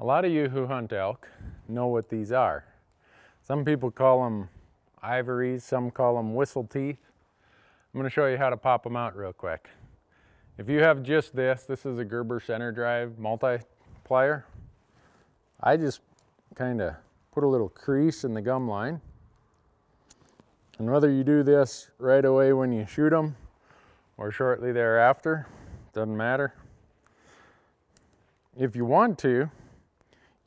A lot of you who hunt elk know what these are. Some people call them ivories, some call them whistle teeth. I'm gonna show you how to pop them out real quick. If you have just this, this is a Gerber center drive multiplier. I just kind of put a little crease in the gum line. And whether you do this right away when you shoot them or shortly thereafter, doesn't matter. If you want to,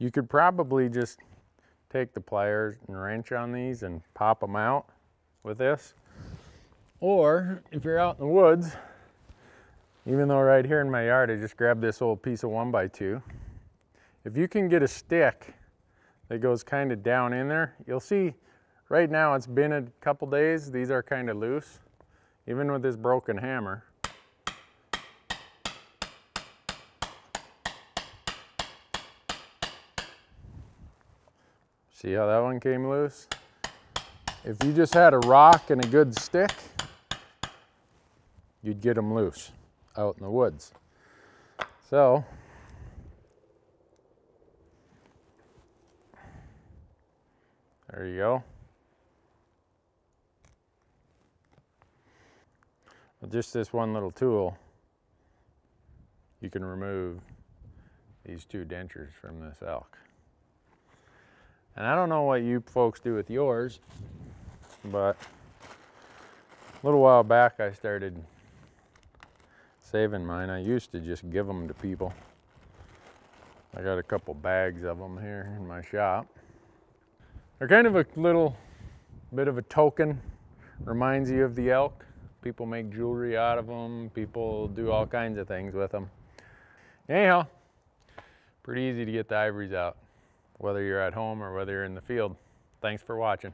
you could probably just take the pliers and wrench on these and pop them out with this. Or if you're out in the woods, even though right here in my yard I just grabbed this old piece of one by two, if you can get a stick that goes kind of down in there, you'll see right now it's been a couple days, these are kind of loose, even with this broken hammer. See how that one came loose? If you just had a rock and a good stick, you'd get them loose out in the woods. So, there you go. With just this one little tool, you can remove these two dentures from this elk. And I don't know what you folks do with yours, but a little while back I started saving mine. I used to just give them to people. I got a couple bags of them here in my shop. They're kind of a little bit of a token, reminds you of the elk. People make jewelry out of them. People do all kinds of things with them. Anyhow, pretty easy to get the ivories out whether you're at home or whether you're in the field. Thanks for watching.